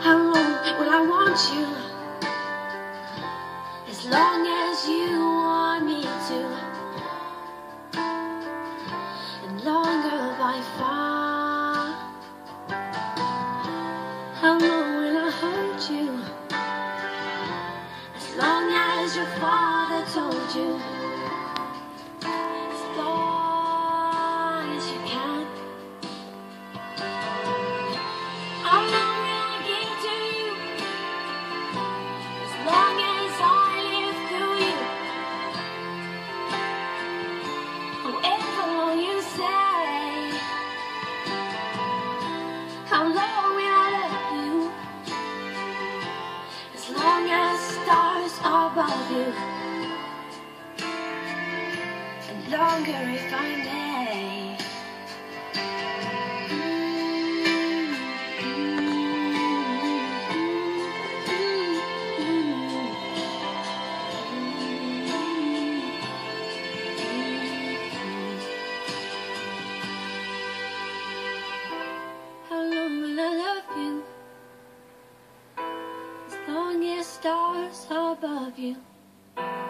How long will I want you? As long as you want me to, and longer by far. You. And longer I may. How long will I love you? As long as stars above you. Bye.